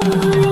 Bye.